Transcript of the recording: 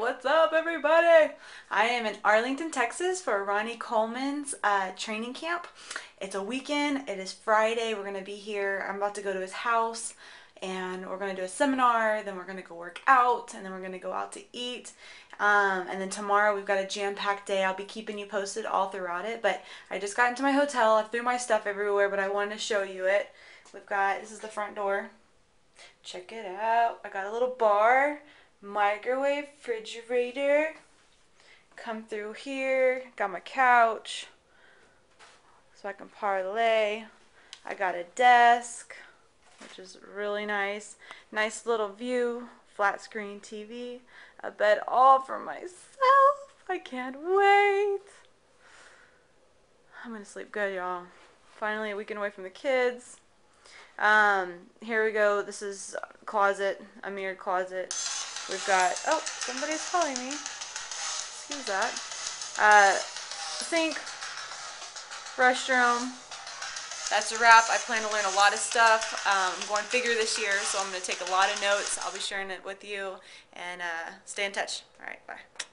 what's up everybody? I am in Arlington, Texas for Ronnie Coleman's uh, training camp. It's a weekend, it is Friday, we're going to be here. I'm about to go to his house and we're going to do a seminar, then we're going to go work out, and then we're going to go out to eat. Um, and then tomorrow we've got a jam-packed day. I'll be keeping you posted all throughout it, but I just got into my hotel. I threw my stuff everywhere, but I wanted to show you it. We've got, this is the front door. Check it out. I got a little bar microwave, refrigerator. Come through here. Got my couch so I can parlay. I got a desk, which is really nice. Nice little view, flat screen TV, a bed all for myself. I can't wait. I'm gonna sleep good, y'all. Finally, a weekend away from the kids. Um, here we go. This is closet, a mirrored closet. We've got, oh, somebody's calling me. Excuse that. Uh, sink, restroom. That's a wrap. I plan to learn a lot of stuff. Um, I'm going figure this year, so I'm going to take a lot of notes. I'll be sharing it with you and uh, stay in touch. All right, bye.